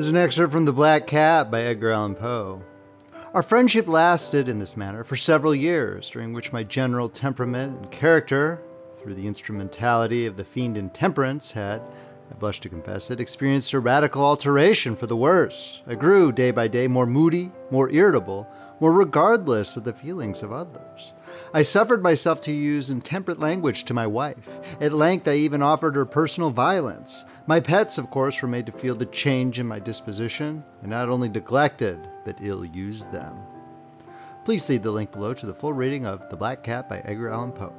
This is an excerpt from The Black Cat by Edgar Allan Poe. Our friendship lasted in this manner for several years, during which my general temperament and character, through the instrumentality of the fiend intemperance, had, I blush to confess it, experienced a radical alteration for the worse. I grew day by day more moody, more irritable, more regardless of the feelings of others. I suffered myself to use intemperate language to my wife. At length, I even offered her personal violence. My pets, of course, were made to feel the change in my disposition, and not only neglected, but ill used them. Please see the link below to the full reading of The Black Cat by Edgar Allan Poe.